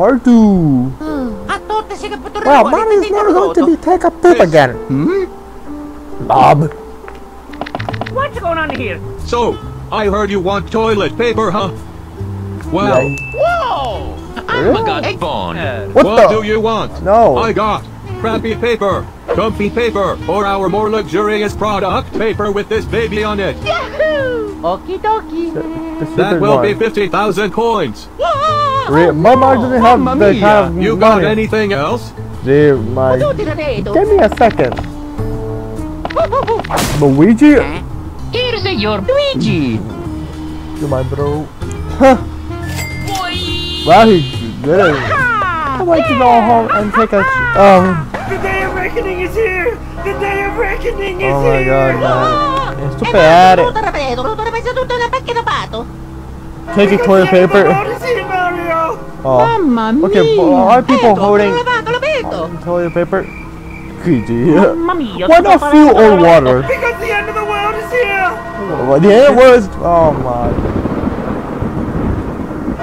Part two. Wow, Mario's never going to be take a poop again. Hmm? Bob. What's going on here? So, I heard you want toilet paper, huh? Well, Whoa! I'm a god born. What, what the? do you want? No. I got crappy paper, comfy paper, or our more luxurious product, paper with this baby on it. Okie dokie. That will one. be 50,000 coins. Re- Mama doesn't have Mamma the kind of You got money. anything else? Dear my. Tutti da vedo. Give me a second. Luigi? Here's your Luigi. You my bro. Huh. Wow, he did it. I'd like to go home and take a. Um. The day of reckoning is here! The day of reckoning is here! Oh my here! god, man. It's too bad. Taking toilet paper. Oh. Mamma Okay, but are people holding Mamma toilet paper? Luigi. mia! Why not fuel or water? Because the end of the world is here! Well, the end was. Oh my.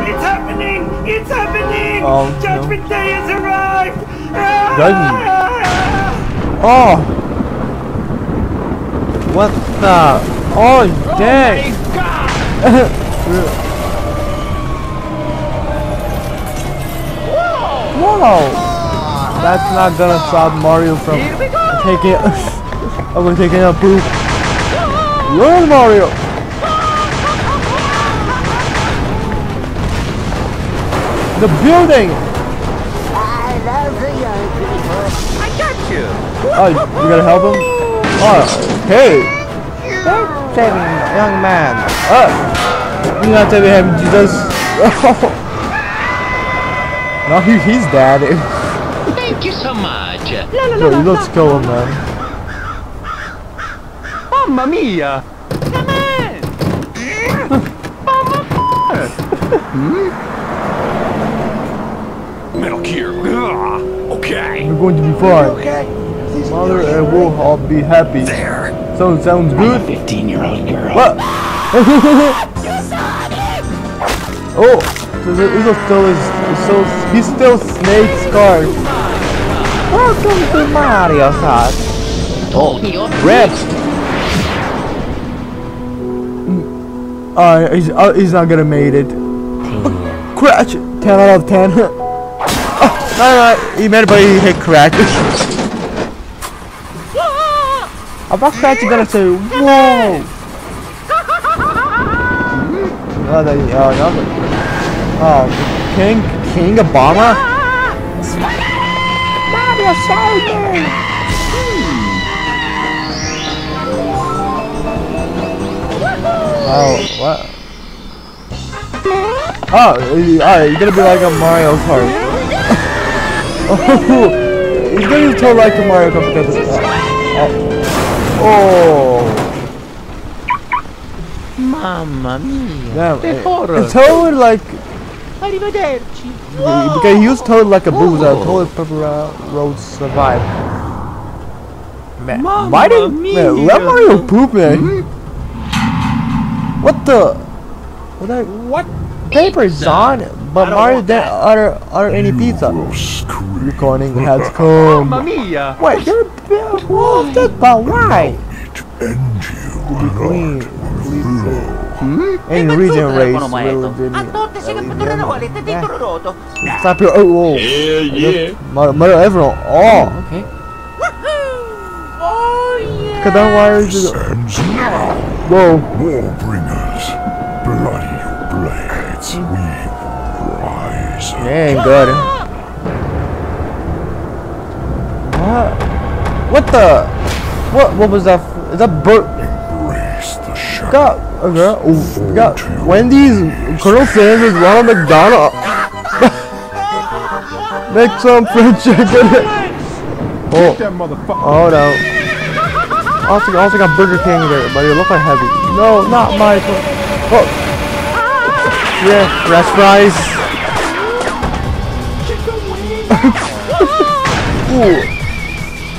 It's happening! It's happening! Oh, no. Judgment Day has arrived! Judgment. Ah! Oh. What the? Oh, dang. That's not gonna stop Mario from taking. I'm gonna take a poop. Run, Mario! The building! I love you. I got you! Oh, you gotta help him? Oh, hey! Thanks, saving young man. Oh, you're not saving him, Jesus. no, he, he's dead. Thank you so much. Yo, let's kill him, man. Mamma mia. Come on! Mamma hmm? Metal Gear. Okay. We're going to be fine. Okay. Mother and we'll all be happy. There. So sounds good. 15 year old girl. What? oh, so the- Uzo still is, so he's still Snake Scar. Welcome to Mario Kart. Told you. Rip. Uh, he's uh, he's not gonna made it. Crash. Ten out of ten. oh, no, no, he made it, but he hit crash. I thought Crash is gonna say, whoa. Oh, the, oh, no, the, oh, King, King Obama? Mario Saturday! Oh, what? Oh, y- alright, you're gonna be like a Mario Kart. oh, he's gonna use Toad like a Mario Kart because it's, uh, oh. Mamma mia. Damn, Che it, horror. it's Toad like Arrivederci! because he used Toad like a booze, uh, Toad Pepper uh, Road survive. Man, why didn't man, let Mario poop, man? What the? What? The, what? Paper is on, but Mario didn't utter utter any pizza. Recording has come. Mamma mia. Wait, you're a wolf, that's but why? Queen, please. Mm-hmm. Any reason, race, religion. Stop your. Oh, whoa. Yeah, yeah. Mario, Mario everyone. Oh, Okay. Oh, Cause that wires is. Sends now. Whoa. Warbringers. Bloody blades. We rise. It ain't good. What? What the? What? What was that? f- Is that bird? Got girl. Oh, got Wendy's, Colonel Sanders, Ronald McDonald. Make some fried chicken. Oh, oh no. Also, also got Burger King there, but it look like heavy. No, not my. Oh. Yeah, French fries. Ooh.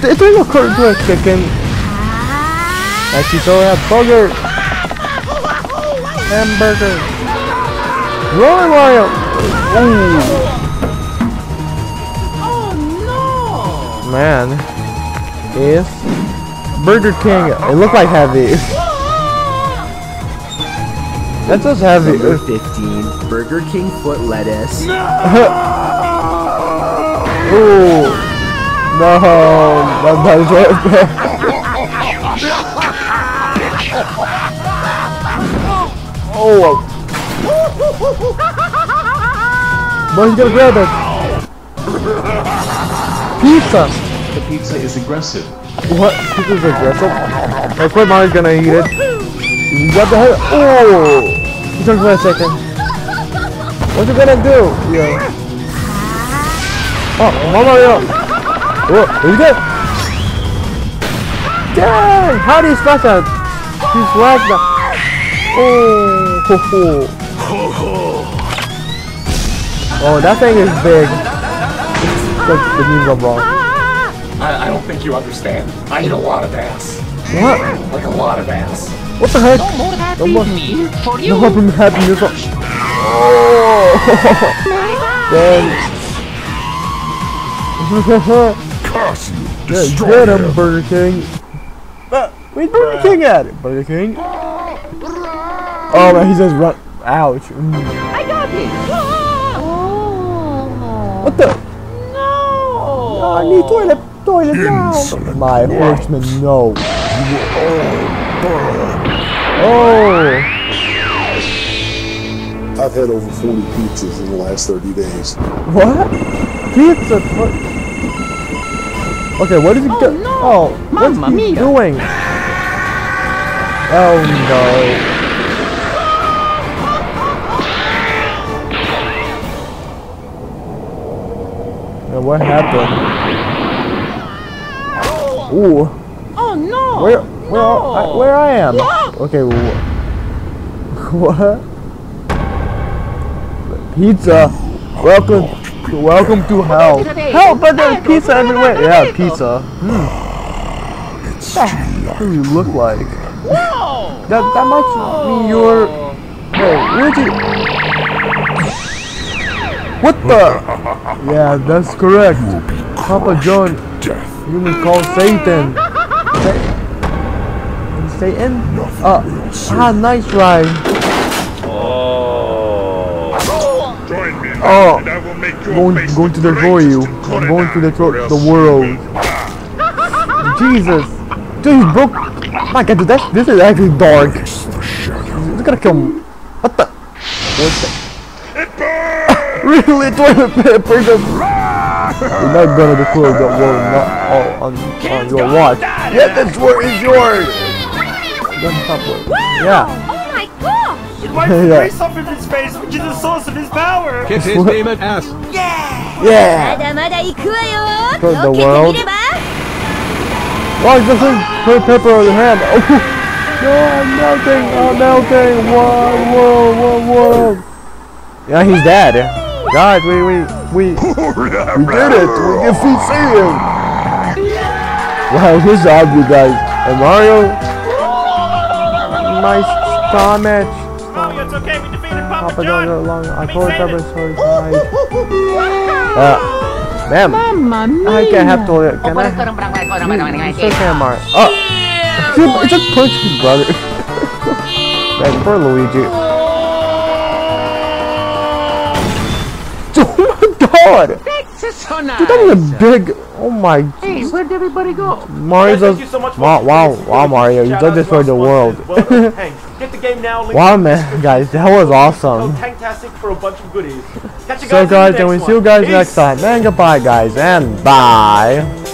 Th- There's a curtain to a chicken. Actually, so have burger hamburger. Royal Royal. Oh no! Man, If Burger King. It looked like heavy. That's just heavy. Number 15, Burger King foot lettuce. No! Ooh. No, my budget. Oh. But he's grab it. Pizza. The pizza is aggressive. What? Pizza's aggressive? That's why Mario's gonna eat it. You got the head. Oh. He took for a second. What you gonna do? Yeah. Oh, Mario. Oh, he's good. Dang! How do you smash that? He's like that. Oh, ho, ho. Oh, that thing is big. It's like the knees are wrong. I, I don't think you understand. I eat a lot of ass. What? Like a lot of ass. What the heck? No more happy more- meal for you. No problem happiness. Oh! Damn. Curse you. Yeah, Destroy get him, him. Burger King. Uh, where's Burger King at? It, Burger King? Oh man, he just run. Ouch. Mm. I got it. What the? No. I need toilet. Toilet now. Insolent My what? horseman, no. Oh. I've had over 40 pizzas in the last 30 days. What? Pizza. What? Okay, what is he Oh, do- no. Oh, what's Mamma he mia. doing? Oh no. What happened? Ooh, Oh no. where, where, I, where I am? Okay, wh- what? Pizza. Welcome, welcome to hell. Hell, but there's pizza everywhere. Yeah, pizza. Hmm. It's What do you look like? No. That that must mean you're. Hey, where'd you? What the? yeah, that's correct. Papa John, death. you may call Satan. Sa- Satan? Uh, ah, nice ride. Join me, Oh, and I will make your going face going to destroy you. I'm going to destroy the world. Jesus, dude, he's broke. My God, dude, that's, this is actually dark. The. It's gonna kill me. What the? It burns! really toilet paper just You're not gonna the clue that will not all on, on your watch. Yet this word is yours! Don't stop it. Wow! Yeah. Oh my gosh! It wiped yeah. the off of his face, which is the source of his power! Kiss his demon ass! Yeah! Yeah! Because the world... Oh, this is toilet paper on the hand! Oh! No, I'm melting! I'm melting! Whoa, whoa, whoa, whoa! Yeah, he's dead. Guys, we, we, we, we did it. We defeat Satan. Wow, good job, you guys. And Mario, nice comment. Oh, it's okay, we defeated Papa, Papa John! John long. I mean, told Satan. Pepper sorry. sorry. Uh, ma'am, Mamma mia. I can't have toilet. Can I? It's okay, Mario. Oh, it's just punch brother. Man, poor Luigi. God! This is so nice. That was a big. Oh my. Hey, where'd everybody go? Mario Guys, thank you so much for Wow, wow, wow, Mario! You Shout this for the world. sponsors as well. hey, get the game now. link Wow, man, guys, that was awesome. Tanktastic for a bunch of goodies. Catch you guys So, guys, next and we see you guys Peace. next time. And goodbye, guys, and bye.